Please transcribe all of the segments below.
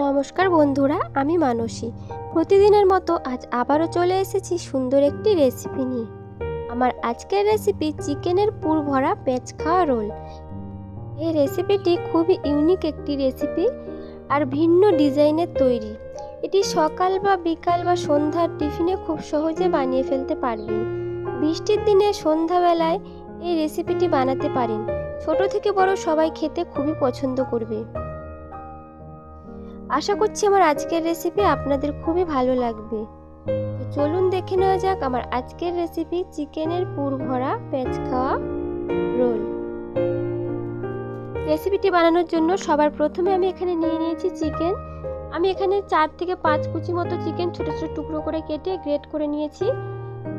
নমস্কার বন্ধুরা, আমি মানসী। প্রতিদিনের মতো আজ আবারও চলে এসেছি সুন্দর একটি রেসিপি নিয়ে। আমার আজকের রেসিপি চিকেনের পুর ভরা পেঁচ খাওয়া রোল। এই রেসিপিটি খুবই ইউনিক একটি রেসিপি আর ভিন্ন ডিজাইনের তৈরি। এটি সকাল বা বিকাল বা সন্ধ্যার টিফিনে খুব সহজে বানিয়ে ফেলতে পারবেন। বৃষ্টির দিনে সন্ধ্যাবেলায় এই রেসিপিটি বানাতে পারেন। ছোট থেকে বড় সবাই খেতে খুবই পছন্দ করবে। আশা করছি আমার আজকের রেসিপি আপনাদের খুবই ভালো লাগবে। চলুন দেখে নেওয়া যাক আমার আজকের রেসিপি চিকেনের পুর ভরা পেঁচ খাওয়া রোল। রেসিপিটি বানানোর জন্য সবার প্রথমে আমি এখানে নিয়ে নিয়েছি চিকেন আমি এখানে চার থেকে পাঁচ কুচি মতো চিকেন ছোটো ছোটো টুকরো করে কেটে গ্রেট করে নিয়েছি।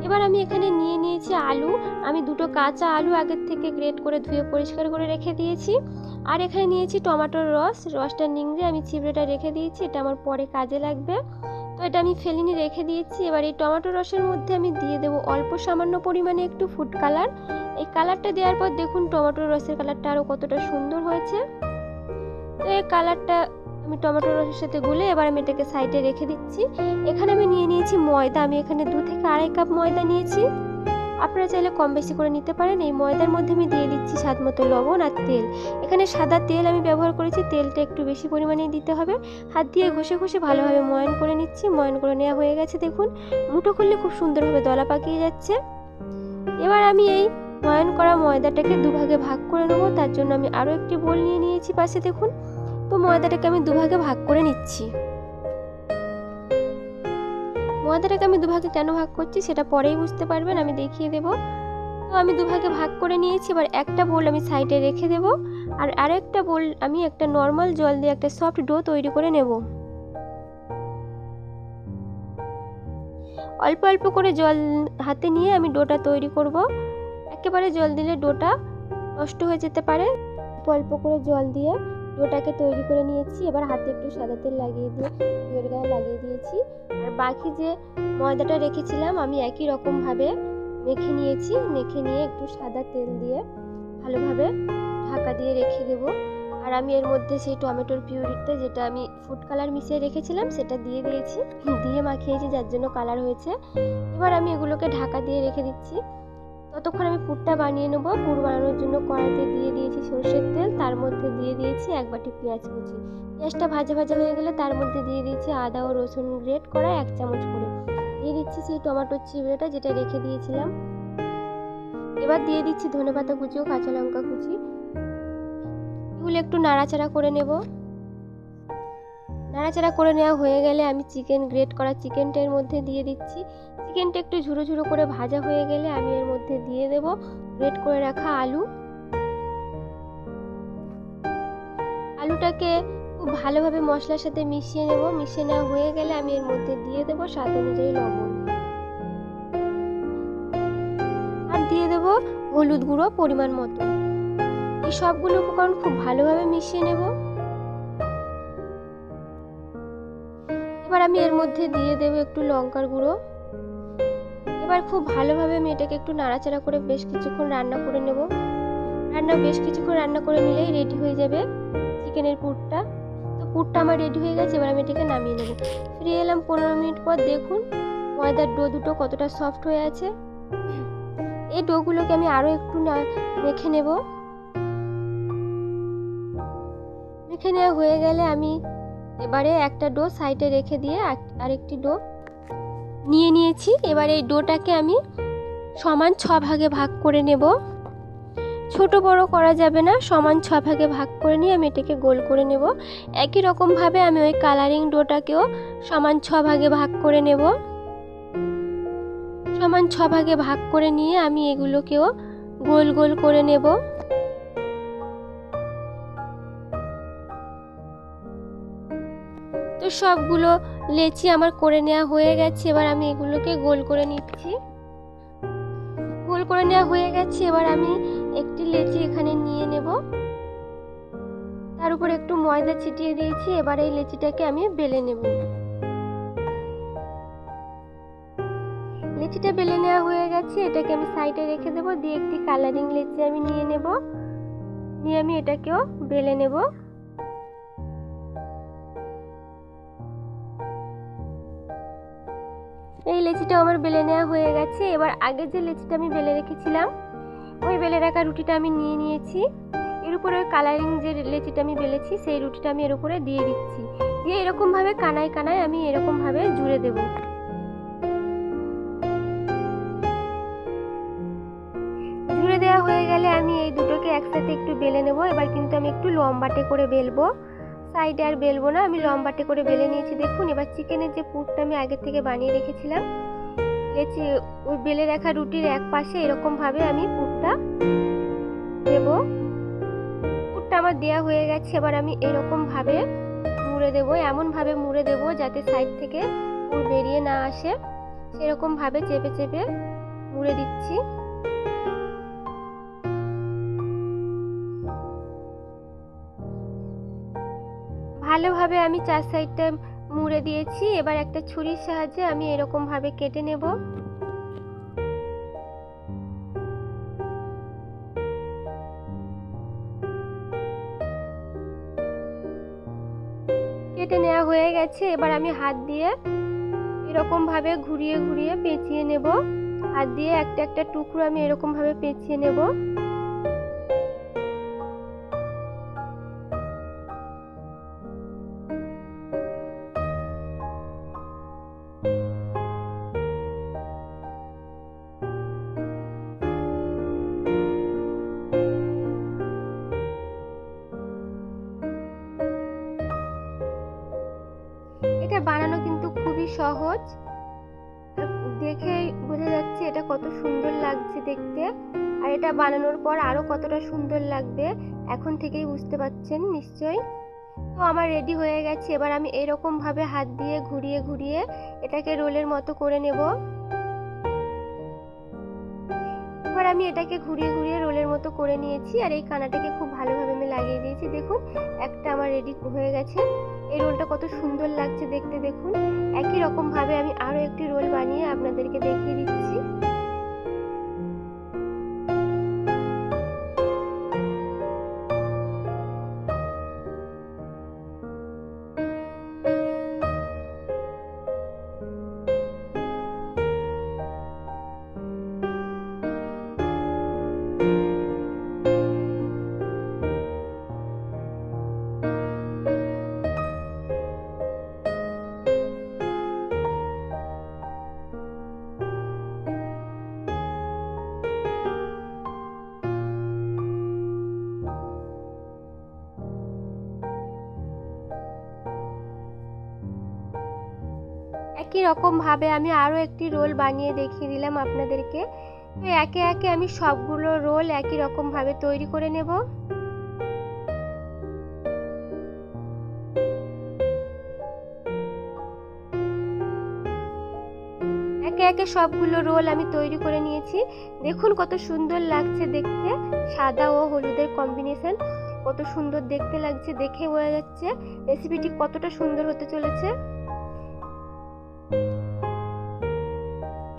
এবার আমি এখানে নিয়ে নিয়েছি আলু। আমি দুটো কাঁচা আলু আগের থেকে গ্রেট করে ধুয়ে পরিষ্কার করে রেখে দিয়েছি। আর এখানে নিয়েছি টমেটোর রস। রসটা নিংড়ে আমি চিবড়েটা রেখে দিয়েছি। এটা আমার পরে কাজে লাগবে। তো এটা আমি ফেলিনি রেখে দিয়েছি। এবার এই টমেটো রসের মধ্যে আমি দিয়ে দেবো অল্প সামান্য পরিমাণে একটু ফুড কালার এই কালারটা দেওয়ার পর দেখুন টমেটোর রসের কালারটা আরও কতটা সুন্দর হয়েছে। তো এই কালারটা আমি টমেটো রসের সাথে গুলে এবার আমি এটাকে সাইডে রেখে দিচ্ছি। এখানে আমি নিয়ে নিয়েছি ময়দা, আমি এখানে দু থেকে আড়াই কাপ ময়দা নিয়েছি। আপনারা চাইলে কম বেশি করে নিতে পারেন। এই ময়দার মধ্যে আমি দিয়ে দিচ্ছি স্বাদ মতো লবণ আর তেল। এখানে সাদা তেল আমি ব্যবহার করেছি, তেলটা একটু বেশি পরিমাণে দিতে হবে। হাত দিয়ে ঘষে ঘষে ভালোভাবে ময়ন করে নিচ্ছি। ময়ন করে নেওয়া হয়ে গেছে, দেখুন। মুঠো খুললে খুব সুন্দরভাবে দলা পাকিয়ে যাচ্ছে। এবার আমি এই ময়ন করা ময়দাটাকে দুভাগে ভাগ করে নেব। তার জন্য আমি আরও একটি বোল নিয়ে নিয়েছি পাশে, দেখুন। তো ময়দাটাকে আমি দুভাগে ভাগ করে নিচ্ছি। ময়দাটাকে আমি দুভাগে কেন ভাগ করছি সেটা পরেই বুঝতে পারবেন, আমি দেখিয়ে দেব। তো আমি দুভাগে ভাগ করে নিয়েছি, এবার একটা বোল আমি সাইডে রেখে দেব আর আরেকটা বোল আমি একটা নর্মাল জল দিয়ে একটা সফট ডো তৈরি করে নেব। অল্প অল্প করে জল হাতে নিয়ে আমি ডোটা তৈরি করব। একেবারে জল দিলে ডোটা নষ্ট হয়ে যেতে পারে। অল্প অল্প করে জল দিয়ে ডোটাকে তৈরি করে নিয়েছি। এবার হাতে একটু সাদা তেল লাগিয়ে দিয়ে ডোর গায়ে লাগিয়ে দিয়েছি। আর বাকি যে ময়দাটা রেখেছিলাম, আমি একই রকমভাবে মেখে নিয়েছি। মেখে নিয়ে একটু সাদা তেল দিয়ে ভালোভাবে ঢাকা দিয়ে রেখে দেব। আর আমি এর মধ্যে সেই টমেটোর পিউরিটা, যেটা আমি ফুড কালার মিশিয়ে রেখেছিলাম, সেটা দিয়ে দিয়েছি। দিয়ে মাখিয়েছি, যার জন্য কালার হয়েছে। এবার আমি এগুলোকে ঢাকা দিয়ে রেখে দিচ্ছি। ততক্ষণ আমি পুরটা বানিয়ে নেব। পুর বানানোর জন্য কড়াইতে দিয়ে দিয়েছি সর্ষের তেল। তার মধ্যে দিয়ে দিয়েছি এক বাটি পেঁয়াজ কুচি। পেঁয়াজটা ভাজা ভাজা হয়ে গেলে তার মধ্যে দিয়ে দিয়েছি আদা ও রসুন গ্রেট করা এক চামচ করে। দিয়ে দিচ্ছি সেই টমেটোর চিবড়েটা যেটা রেখে দিয়েছিলাম। এবার দিয়ে দিচ্ছি ধনে পাতা কুচি ও কাঁচা লঙ্কা কুচি। এগুলো একটু নাড়াচাড়া করে নেব। নাড়াচাড়া করে নেওয়া হয়ে গেলে আমি চিকেন গ্রেট করা চিকেনটা এর মধ্যে দিয়ে দিচ্ছি। চিকেনটা একটু ঝুরো ঝুরো করে ভাজা হয়ে গেলে আমি এর মধ্যে দিয়ে দেব গ্রেট করে রাখা আলু। আলুটাকে খুব ভালোভাবে মশলার সাথে মিশিয়ে নেব। মিশিয়ে নেওয়া হয়ে গেলে আমি এর মধ্যে দিয়ে দেব স্বাদ অনুযায়ী লবণ। আর দিয়ে দেব হলুদ গুঁড়ো পরিমাণ মতো। এই সবগুলো উপকরণ খুব ভালোভাবে মিশিয়ে নেব। এবার আমি এর মধ্যে দিয়ে দেব একটু লঙ্কার গুঁড়ো। এবার খুব ভালোভাবে আমি এটাকে একটু নাড়াচাড়া করে বেশ কিছুক্ষণ রান্না করে নেব। রান্না বেশ কিছুক্ষণ রান্না করে নিলেই রেডি হয়ে যাবে চিকেনের পুরটা। তো পুরটা আমার রেডি হয়ে গেছে, এবার আমি এটাকে নামিয়ে নেব। ফিরে এলাম পনেরো মিনিট পর, দেখুন ময়দার ডো দুটো কতটা সফট হয়ে আছে। এই ডোগুলোকে আমি আরও একটু মেখে নেব। মেখে নেওয়া হয়ে গেলে আমি এবারে একটা ডো সাইডে রেখে দিয়ে আরেকটি ডো নিয়ে নিয়েছি। এবার এই ডোটাকে আমি সমান ছ ভাগে ভাগ করে নেব। ছোট বড় করা যাবে না, সমান ছ ভাগে ভাগ করে নিয়ে আমি এটাকে গোল করে নেব। একই রকমভাবে আমি ওই কালারিং ডোটাকেও সমান ছ ভাগে ভাগ করে নেব। সমান ছ ভাগে ভাগ করে নিয়ে আমি এগুলোকেও গোল গোল করে নেব। সবগুলো লেচি আমার করে নেওয়া হয়ে গেছে, এবার আমি এগুলোকে গোল করে নিচ্ছি। গোল করে নেওয়া হয়ে গেছে, এবার আমি একটি লেচি এখানে নিয়ে নেব। তার উপর একটু ময়দা ছিটিয়ে দিয়েছি, এবার এই লেচিটাকে আমি বেলে নেব। লেচিটা বেলে নেওয়া হয়ে গেছে, এটাকে আমি সাইডে রেখে দেবো, দিয়ে একটি কালারিং লেচি আমি নিয়ে নেব। নিয়ে আমি এটাকেও বেলে নেব। এই লেচিটাও আমার বেলে নেওয়া হয়ে গেছে। এবার আগের যে লেচিটা আমি বেলে রেখেছিলাম, ওই বেলে রাখা রুটিটা আমি নিয়ে নিয়েছি। এর উপরে ওই কালারিং যে লেচিটা আমি বেলেছি, সেই রুটিটা আমি এর উপরে দিয়ে দিচ্ছি। দিয়ে এরকমভাবে কানায় কানায় আমি এরকমভাবে জুড়ে দেব। জুড়ে দেওয়া হয়ে গেলে আমি এই দুটোকে একসাথে একটু বেলে নেব। এবার কিন্তু আমি একটু লম্বাটে করে বেলবো। সাইডে আর বেলবো না, আমি লম্বাটে করে বেলে নিয়েছি। দেখুন, এবার চিকেনের যে পুরটা আমি আগে থেকে বানিয়ে রেখেছিলাম, লেচি, ওই বেলে রাখা রুটির এক পাশে এরকমভাবে আমি পুরটা দেব। পুরটা আমার দেওয়া হয়ে গেছে, এবার আমি এরকমভাবে মুড়ে দেবো, এমনভাবে মুড়ে দেবো যাতে সাইড থেকে পুর বেরিয়ে না আসে। সেরকমভাবে চেপে চেপে মুড়ে দিচ্ছি। ভালোভাবে আমি চার সাইডটা মুড়ে দিয়েছি। এবার একটা ছুরির সাহায্যে আমি এরকম ভাবে কেটে নেব। কেটে নেওয়া হয়ে গেছে। এবার আমি হাত দিয়ে এরকম ভাবে ঘুরিয়ে ঘুরিয়ে পেঁচিয়ে নেব। হাত দিয়ে একটা একটা টুকরো আমি এরকম ভাবে পেঁচিয়ে নেব। কত সুন্দর লাগছে দেখতে। আর এটা বানানোর পর আরও কতটা সুন্দর লাগবে, এখন থেকেই বুঝতে পারছেন নিশ্চয়ই? তো আমার রেডি হয়ে গেছে, এবার আমি এরকম ভাবে হাত দিয়ে ঘুরিয়ে ঘুরিয়ে এটাকে রোলের মতো করে নেব। এবার আমি এটাকে ঘুরিয়ে ঘুরিয়ে রোলের মতো করে নিয়েছি, আর এই কানাটাকে খুব ভালোভাবে আমি লাগিয়ে দিয়েছি। দেখুন, একটা আমার রেডি হয়ে গেছে। এই রোলটা কত সুন্দর লাগছে দেখতে, দেখুন। একই রকম ভাবে আমি আরও একটি রোল বানিয়ে আপনাদেরকে দেখিয়ে দিচ্ছি। একই রকম ভাবে আমি আরও একটি রোল বানিয়ে দেখিয়ে দিলাম আপনাদেরকে। তো একে একে আমি সবগুলো রোল একই রকম ভাবে তৈরি করে নেব। একে একে সবগুলো রোল আমি তৈরি করে নিয়েছি। দেখুন কত সুন্দর লাগছে দেখতে। সাদা ও হলুদের কম্বিনেশন। কত সুন্দর দেখতে লাগছে, দেখে বোঝা যাচ্ছে। রেসিপিটি কতটা সুন্দর হতে চলেছে।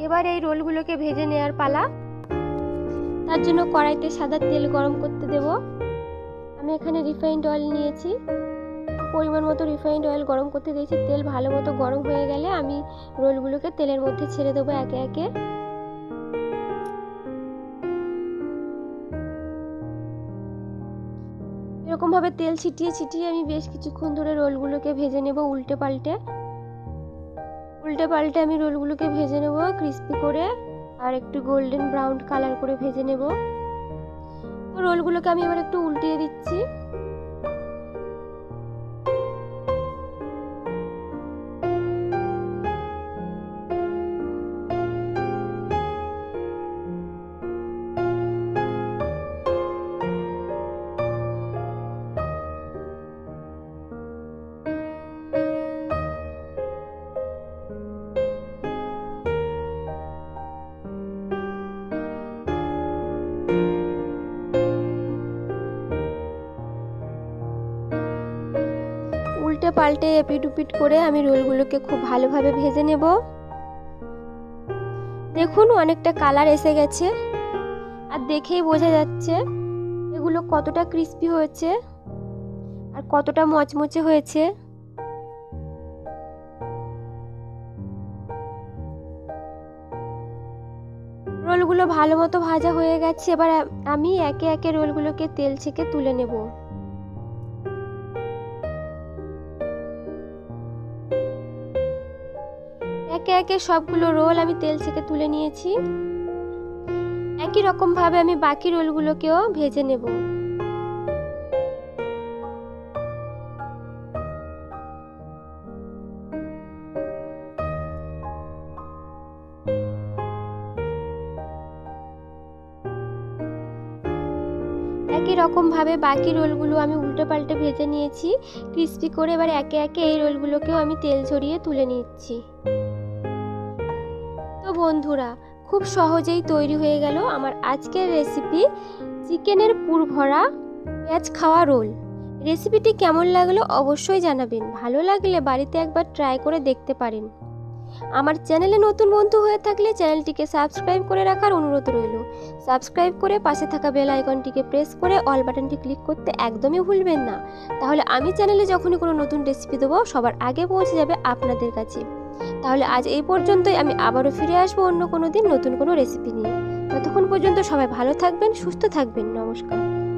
এবার এই রোলগুলোকে ভেজে নেওয়ার পালা। তার জন্য কড়াইতে সাদা তেল গরম করতে দেব। আমি এখানে রিফাইন্ড অয়েল নিয়েছি। পরিমাণ মতো রিফাইন্ড অয়েল গরম করতে দিয়েছি। তেল ভালো মতো গরম হয়ে গেলে আমি রোলগুলোকে তেলের মধ্যে ছেড়ে দেবো একে একে। এরকমভাবে তেল ছিটিয়ে ছিটিয়ে আমি বেশ কিছুক্ষণ ধরে রোলগুলোকে ভেজে নেব উল্টে পাল্টে। উল্টে পাল্টে আমি রোলগুলোকে ভেজে নেব ক্রিস্পি করে, আর একটু গোল্ডেন ব্রাউন কালার করে ভেজে নেব। তো রোলগুলোকে আমি এবার একটু উল্টিয়ে দিচ্ছি। পাল্টে এপিট উপিট করে আমি রোলগুলোকে খুব ভালোভাবে ভেজে নেব। দেখুন অনেকটা কালার এসে গেছে আর দেখেই বোঝা যাচ্ছে এগুলো কতটা ক্রিস্পি হয়েছে আর কতটা মচমচে হয়েছে। রোলগুলো ভালো মতো ভাজা হয়ে গেছে, এবার আমি একে একে রোলগুলোকে তেল ছেঁকে তুলে নেব। একে একে সবগুলো রোল আমি তেল থেকে তুলে নিয়েছি। একই রকম ভাবে আমি বাকি রোলগুলোকেও ভেজে নেব। একই রকম ভাবে বাকি রোলগুলো আমি উল্টে পাল্টে ভেজে নিয়েছি। ক্রিস্পি করে এবার একে একে এই রোলগুলোকেও আমি তেল ঝরিয়ে তুলে নিচ্ছি। বন্ধুরা, খুব সহজেই তৈরি হয়ে গেল আমার আজকের রেসিপি চিকেনের পুর ভরা পেঁয়াজ খাওয়া রোল। রেসিপিটি কেমন লাগল অবশ্যই জানাবেন। ভালো লাগলে বাড়িতে একবার ট্রাই করে দেখতে পারেন। আমার চ্যানেলে নতুন বন্ধু হয়ে থাকলে চ্যানেলটিকে সাবস্ক্রাইব করে রাখার অনুরোধ রইল। সাবস্ক্রাইব করে পাশে থাকা বেল আইকনটিকে প্রেস করে অল বাটনটি ক্লিক করতে একদমই ভুলবেন না। তাহলে আমি চ্যানেলে যখনই কোনো নতুন রেসিপি দেবো, সবার আগে পৌঁছে যাবে আপনাদের কাছে। তাহলে আজ এই পর্যন্তই। আমি আবারও ফিরে আসব অন্য কোনো দিন নতুন কোনো রেসিপি নিয়ে। ততক্ষণ পর্যন্ত সবাই ভালো থাকবেন, সুস্থ থাকবেন। নমস্কার।